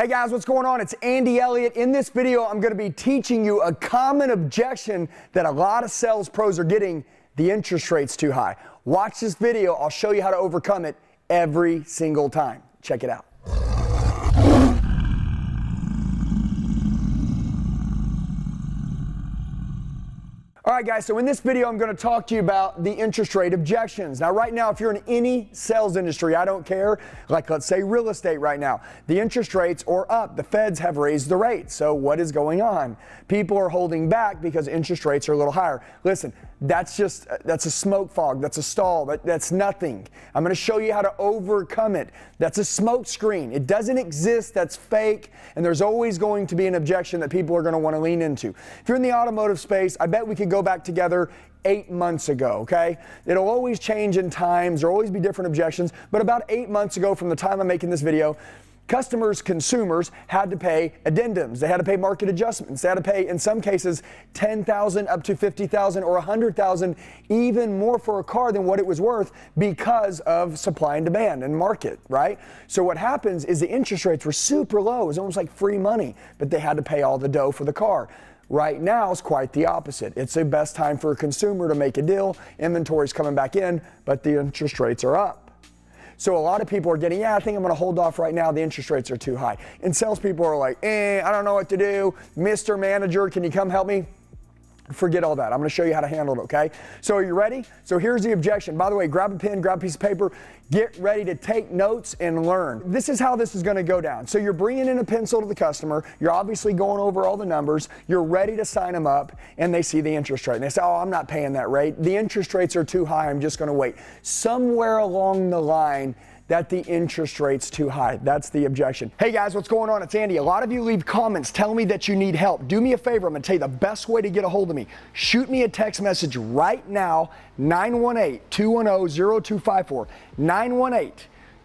Hey guys, what's going on? It's Andy Elliott. In this video, I'm going to be teaching you a common objection that a lot of sales pros are getting the interest rate's too high. Watch this video. I'll show you how to overcome it every single time. Check it out. All right, guys, so in this video, I'm going to talk to you about the interest rate objections. Now, right now, if you're in any sales industry, I don't care, like let's say real estate right now, the interest rates are up. The feds have raised the rates. So, what is going on? People are holding back because interest rates are a little higher. Listen, that's just that's a smoke fog that's a stall that, that's nothing i'm going to show you how to overcome it that's a smoke screen it doesn't exist that's fake and there's always going to be an objection that people are going to want to lean into if you're in the automotive space i bet we could go back together eight months ago, okay? It'll always change in times, there'll always be different objections, but about eight months ago from the time I'm making this video, customers, consumers had to pay addendums. They had to pay market adjustments. They had to pay, in some cases, 10,000 up to 50,000 or 100,000, even more for a car than what it was worth because of supply and demand and market, right? So what happens is the interest rates were super low. It was almost like free money, but they had to pay all the dough for the car. Right now is quite the opposite. It's the best time for a consumer to make a deal. Inventory's coming back in, but the interest rates are up. So a lot of people are getting, yeah, I think I'm going to hold off right now. The interest rates are too high. And salespeople are like, eh, I don't know what to do. Mr. Manager, can you come help me? Forget all that. I'm going to show you how to handle it, okay? So are you ready? So here's the objection. By the way, grab a pen, grab a piece of paper, get ready to take notes and learn. This is how this is going to go down. So you're bringing in a pencil to the customer, you're obviously going over all the numbers, you're ready to sign them up, and they see the interest rate. And they say, oh, I'm not paying that rate. The interest rates are too high. I'm just going to wait. Somewhere along the line, that the interest rate's too high. That's the objection. Hey guys, what's going on? It's Andy. A lot of you leave comments telling me that you need help. Do me a favor. I'm going to tell you the best way to get a hold of me. Shoot me a text message right now, 918 210 0254. 918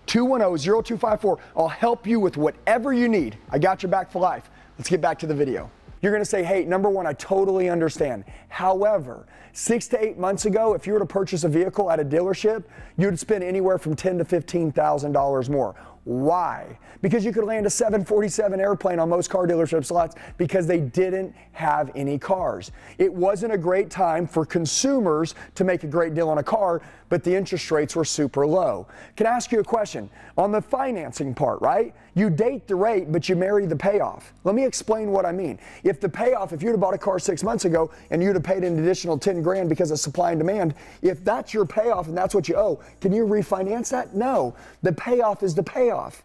210 0254. I'll help you with whatever you need. I got your back for life. Let's get back to the video. You're going to say, hey, number one, I totally understand. However, six to eight months ago, if you were to purchase a vehicle at a dealership, you'd spend anywhere from ten to fifteen thousand dollars more. Why? Because you could land a 747 airplane on most car dealership slots because they didn't have any cars. It wasn't a great time for consumers to make a great deal on a car, but the interest rates were super low. Can I ask you a question? On the financing part, right? You date the rate, but you marry the payoff. Let me explain what I mean. If the payoff, if you'd have bought a car six months ago and you'd have paid an additional 10 grand because of supply and demand, if that's your payoff and that's what you owe, can you refinance that? No. The payoff is the payoff payoff.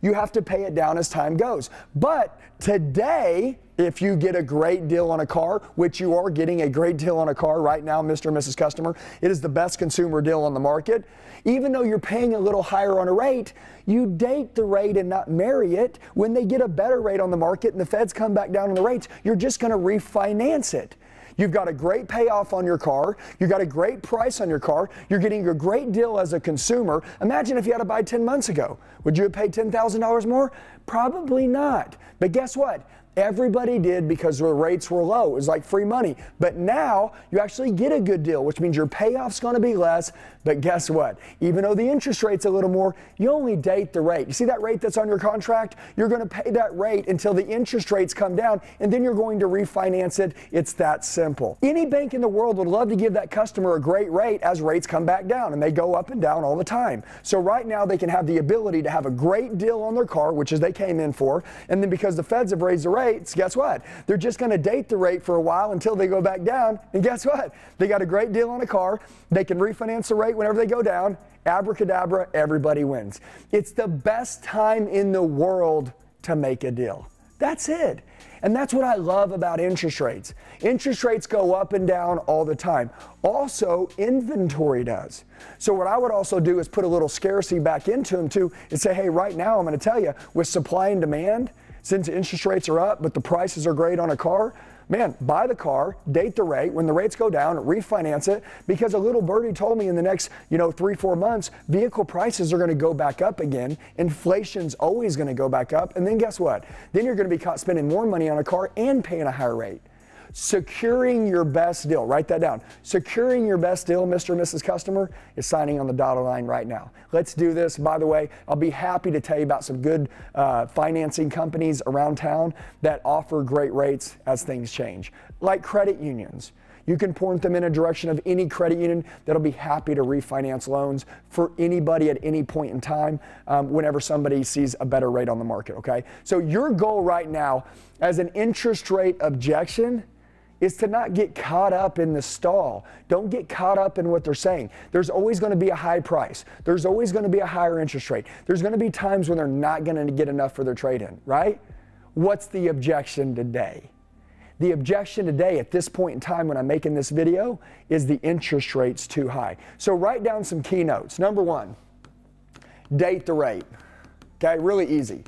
You have to pay it down as time goes. But today, if you get a great deal on a car, which you are getting a great deal on a car right now, Mr. and Mrs. Customer, it is the best consumer deal on the market. Even though you're paying a little higher on a rate, you date the rate and not marry it. When they get a better rate on the market and the feds come back down on the rates, you're just going to refinance it. You've got a great payoff on your car. You've got a great price on your car. You're getting a great deal as a consumer. Imagine if you had to buy 10 months ago. Would you have paid $10,000 more? Probably not. But guess what? Everybody did because the rates were low. It was like free money. But now you actually get a good deal, which means your payoff's going to be less. But guess what? Even though the interest rate's a little more, you only date the rate. You see that rate that's on your contract? You're going to pay that rate until the interest rates come down, and then you're going to refinance it. It's that simple. Any bank in the world would love to give that customer a great rate as rates come back down, and they go up and down all the time. So right now they can have the ability to have a great deal on their car, which is they came in for, and then because the feds have raised the rate, rates, guess what? They're just going to date the rate for a while until they go back down. And guess what? They got a great deal on a car. They can refinance the rate whenever they go down. Abracadabra, everybody wins. It's the best time in the world to make a deal. That's it. And that's what I love about interest rates. Interest rates go up and down all the time. Also, inventory does. So, what I would also do is put a little scarcity back into them too and say, hey, right now I'm going to tell you, with supply and demand, since interest rates are up, but the prices are great on a car, man, buy the car, date the rate. When the rates go down, refinance it. Because a little birdie told me in the next, you know, three, four months, vehicle prices are going to go back up again. Inflation's always going to go back up. And then guess what? Then you're going to be caught spending more money on a car and paying a higher rate. Securing your best deal, write that down. Securing your best deal, Mr. and Mrs. Customer, is signing on the dotted line right now. Let's do this. By the way, I'll be happy to tell you about some good uh, financing companies around town that offer great rates as things change, like credit unions. You can point them in a direction of any credit union that'll be happy to refinance loans for anybody at any point in time um, whenever somebody sees a better rate on the market, okay? So your goal right now as an interest rate objection is to not get caught up in the stall. Don't get caught up in what they're saying. There's always going to be a high price. There's always going to be a higher interest rate. There's going to be times when they're not going to get enough for their trade in, right? What's the objection today? The objection today at this point in time when I'm making this video is the interest rate's too high. So write down some keynotes. Number one, date the rate. Okay, really easy.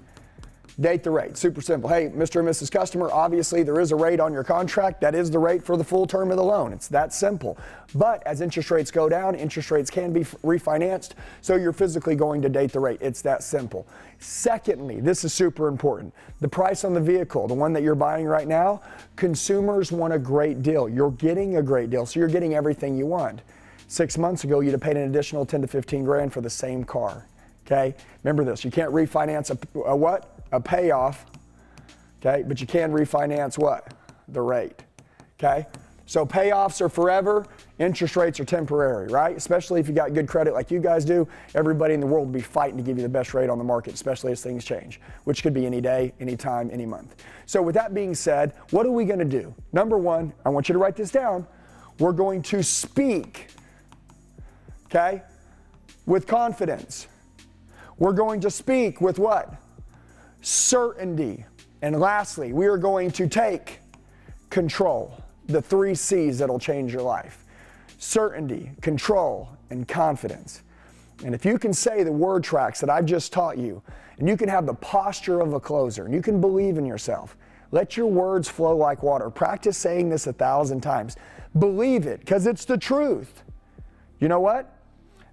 Date the rate. Super simple. Hey, Mr. and Mrs. Customer, obviously there is a rate on your contract. That is the rate for the full term of the loan. It's that simple. But as interest rates go down, interest rates can be refinanced. So you're physically going to date the rate. It's that simple. Secondly, this is super important. The price on the vehicle, the one that you're buying right now, consumers want a great deal. You're getting a great deal. So you're getting everything you want. Six months ago, you'd have paid an additional 10 to 15 grand for the same car. Okay? Remember this. You can't refinance a, a what? A payoff, okay, but you can refinance what? The rate, okay? So payoffs are forever, interest rates are temporary, right? Especially if you got good credit like you guys do, everybody in the world will be fighting to give you the best rate on the market, especially as things change, which could be any day, any time, any month. So with that being said, what are we going to do? Number 1, I want you to write this down. We're going to speak okay? With confidence. We're going to speak with what? Certainty. And lastly, we are going to take control, the three C's that'll change your life certainty, control, and confidence. And if you can say the word tracks that I've just taught you, and you can have the posture of a closer, and you can believe in yourself, let your words flow like water. Practice saying this a thousand times. Believe it, because it's the truth. You know what?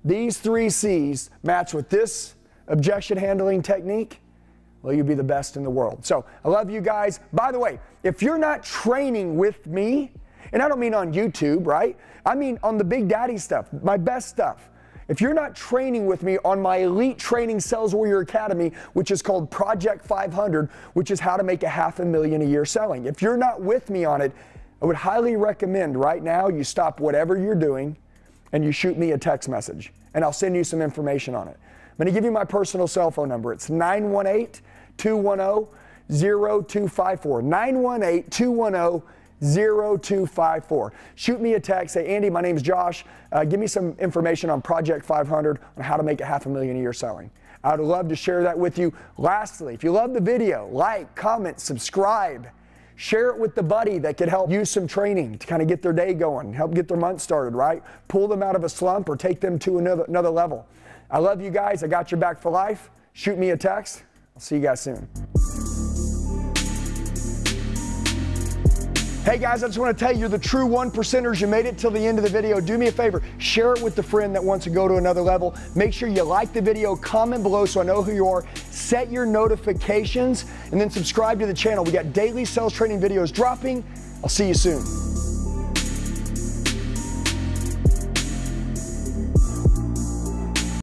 These three C's match with this objection handling technique will you be the best in the world? So I love you guys. By the way, if you're not training with me, and I don't mean on YouTube, right? I mean on the Big Daddy stuff, my best stuff. If you're not training with me on my Elite Training Sales Warrior Academy, which is called Project 500, which is how to make a half a million a year selling, if you're not with me on it, I would highly recommend right now you stop whatever you're doing and you shoot me a text message, and I'll send you some information on it. I'm going to give you my personal cell phone number. It's 918 210 0254. 918 210 0254. Shoot me a text. Say, Andy, my name is Josh. Uh, give me some information on Project 500 on how to make a half a million a year selling. I would love to share that with you. Lastly, if you love the video, like, comment, subscribe. Share it with the buddy that could help use some training to kind of get their day going, help get their month started, right? Pull them out of a slump or take them to another, another level. I love you guys. I got your back for life. Shoot me a text. I'll see you guys soon. Hey guys, I just want to tell you, you're the true one percenters. You made it till the end of the video. Do me a favor, share it with the friend that wants to go to another level. Make sure you like the video, comment below so I know who you are. Set your notifications and then subscribe to the channel. We got daily sales training videos dropping. I'll see you soon.